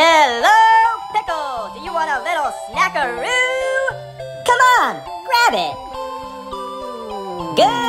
Hello, Pickle! Do you want a little snackaroo? Come on, grab it. Good.